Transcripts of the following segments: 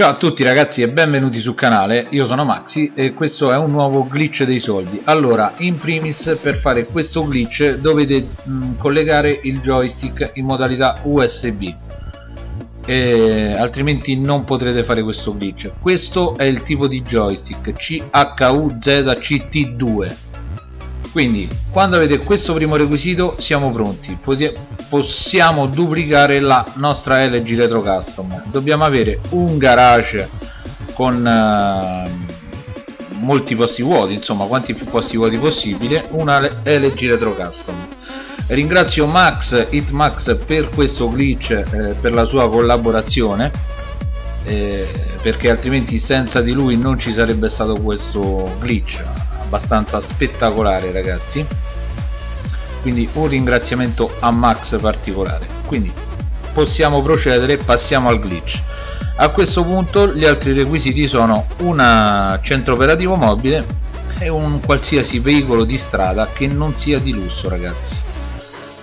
Ciao a tutti ragazzi e benvenuti sul canale, io sono Maxi e questo è un nuovo glitch dei soldi. Allora, in primis per fare questo glitch dovete mh, collegare il joystick in modalità USB e, altrimenti non potrete fare questo glitch. Questo è il tipo di joystick CHUZCT2 quindi quando avete questo primo requisito siamo pronti. Possiamo duplicare la nostra LG Retro Custom. Dobbiamo avere un garage con uh, molti posti vuoti insomma quanti più posti vuoti possibile una LG Retro Custom. Ringrazio Max Hitmax per questo glitch eh, per la sua collaborazione eh, perché altrimenti senza di lui non ci sarebbe stato questo glitch abbastanza spettacolare ragazzi. Quindi un ringraziamento a Max particolare. Quindi possiamo procedere passiamo al glitch. A questo punto gli altri requisiti sono un centro operativo mobile e un qualsiasi veicolo di strada che non sia di lusso ragazzi.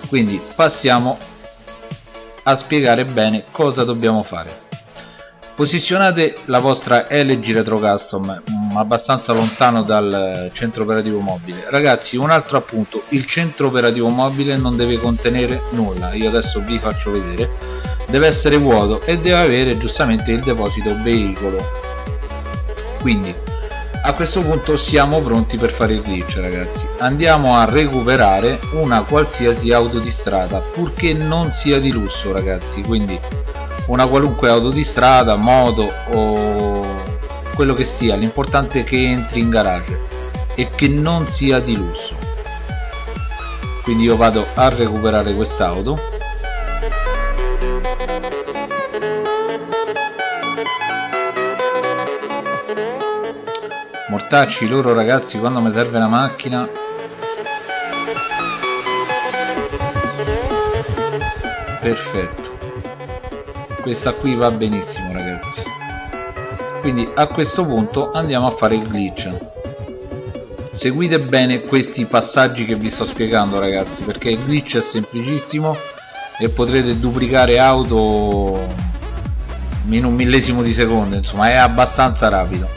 Quindi passiamo a spiegare bene cosa dobbiamo fare. Posizionate la vostra LG Retro Custom abbastanza lontano dal centro operativo mobile. Ragazzi un altro appunto il centro operativo mobile non deve contenere nulla. Io adesso vi faccio vedere. Deve essere vuoto e deve avere giustamente il deposito veicolo. Quindi a questo punto siamo pronti per fare il glitch ragazzi. Andiamo a recuperare una qualsiasi auto di strada purché non sia di lusso ragazzi. Quindi una qualunque auto di strada, moto o quello che sia, l'importante è che entri in garage e che non sia di lusso. Quindi io vado a recuperare quest'auto. Mortacci loro ragazzi quando mi serve la macchina perfetto questa qui va benissimo ragazzi quindi a questo punto andiamo a fare il glitch. Seguite bene questi passaggi che vi sto spiegando ragazzi perché il glitch è semplicissimo e potrete duplicare auto in un millesimo di secondo insomma è abbastanza rapido.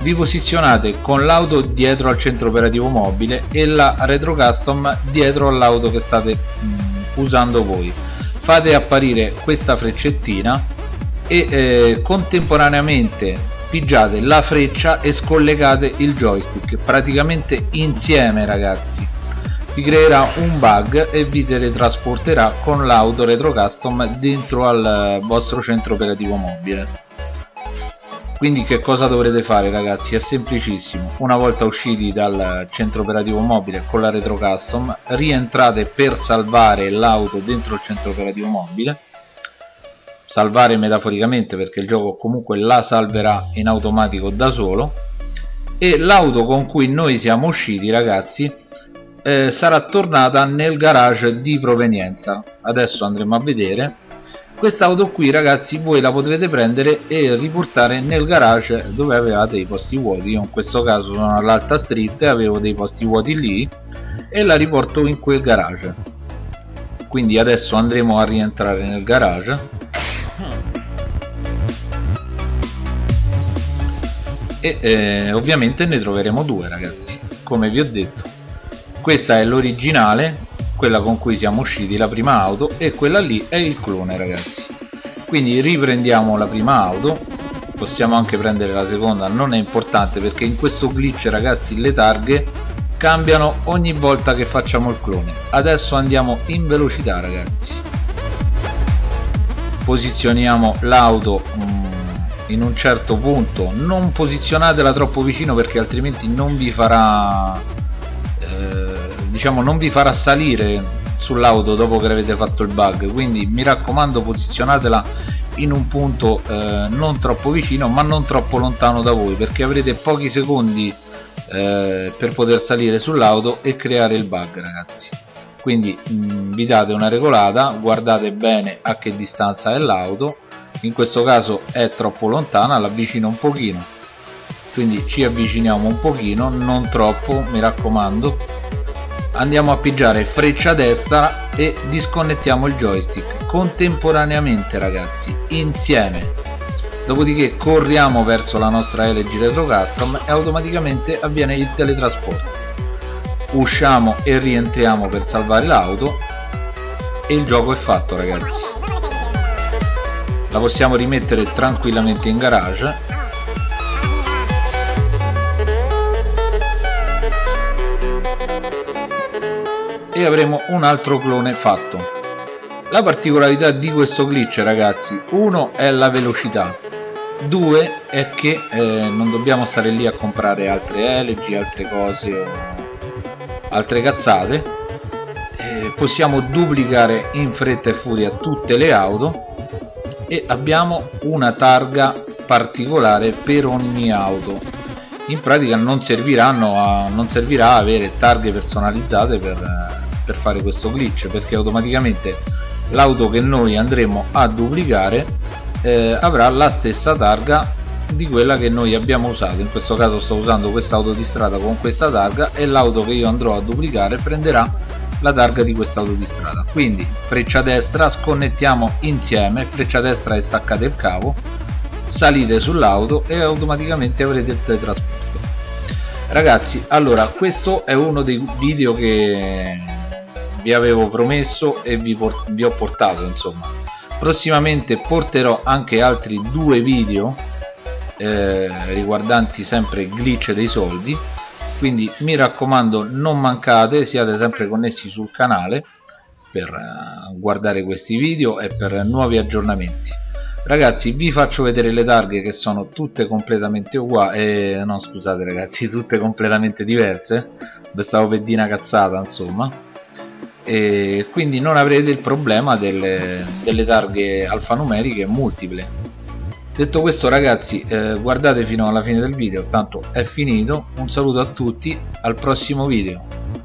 Vi posizionate con l'auto dietro al centro operativo mobile e la retro custom dietro all'auto che state mm, usando voi. Fate apparire questa freccettina e eh, contemporaneamente pigiate la freccia e scollegate il joystick. Praticamente insieme ragazzi. Si creerà un bug e vi teletrasporterà con l'auto retro custom dentro al vostro centro operativo mobile. Quindi che cosa dovrete fare ragazzi? È semplicissimo. Una volta usciti dal centro operativo mobile con la retro custom rientrate per salvare l'auto dentro il centro operativo mobile salvare metaforicamente perché il gioco comunque la salverà in automatico da solo. E l'auto con cui noi siamo usciti ragazzi eh, sarà tornata nel garage di provenienza. Adesso andremo a vedere. Quest'auto qui ragazzi voi la potrete prendere e riportare nel garage dove avevate i posti vuoti. Io in questo caso sono all'alta street e avevo dei posti vuoti lì e la riporto in quel garage. Quindi adesso andremo a rientrare nel garage e eh, ovviamente ne troveremo due ragazzi. Come vi ho detto questa è l'originale quella con cui siamo usciti la prima auto e quella lì è il clone ragazzi. Quindi riprendiamo la prima auto. Possiamo anche prendere la seconda non è importante perché in questo glitch ragazzi le targhe cambiano ogni volta che facciamo il clone. Adesso andiamo in velocità ragazzi. Posizioniamo l'auto mm, in un certo punto. Non posizionatela troppo vicino perché altrimenti non vi farà diciamo non vi farà salire sull'auto dopo che avete fatto il bug. Quindi mi raccomando posizionatela in un punto eh, non troppo vicino ma non troppo lontano da voi perché avrete pochi secondi eh, per poter salire sull'auto e creare il bug ragazzi. Quindi mh, mm, vi date una regolata guardate bene a che distanza è l'auto in questo caso è troppo lontana l'avvicino un pochino. Quindi ci avviciniamo un pochino non troppo mi raccomando. Andiamo a pigiare freccia destra e disconnettiamo il joystick contemporaneamente ragazzi insieme. Dopodiché corriamo verso la nostra LG Retro Custom e automaticamente avviene il teletrasporto. Usciamo e rientriamo per salvare l'auto e il gioco è fatto ragazzi la possiamo rimettere tranquillamente in garage. E avremo un altro clone fatto. La particolarità di questo glitch ragazzi uno è la velocità due è che eh, non dobbiamo stare lì a comprare altre LG altre cose altre cazzate. Eh, possiamo duplicare in fretta e furia tutte le auto e abbiamo una targa particolare per ogni auto. In pratica non a, non servirà avere targhe personalizzate per per fare questo glitch perché automaticamente l'auto che noi andremo a duplicare eh, avrà la stessa targa di quella che noi abbiamo usato. In questo caso sto usando quest'auto di strada con questa targa e l'auto che io andrò a duplicare prenderà la targa di quest'auto di strada quindi freccia destra sconnettiamo insieme freccia destra e staccate il cavo salite sull'auto e automaticamente avrete il teletrasporto. Ragazzi allora questo è uno dei video che vi avevo promesso e vi, vi ho portato insomma. Prossimamente porterò anche altri due video eh, riguardanti sempre il glitch dei soldi quindi mi raccomando non mancate siate sempre connessi sul canale per uh, guardare questi video e per nuovi aggiornamenti. Ragazzi vi faccio vedere le targhe che sono tutte completamente uguali eh, no scusate ragazzi tutte completamente diverse. Stavo per dire una cazzata insomma. E quindi non avrete il problema delle, delle targhe alfanumeriche multiple detto questo ragazzi eh, guardate fino alla fine del video tanto è finito. Un saluto a tutti al prossimo video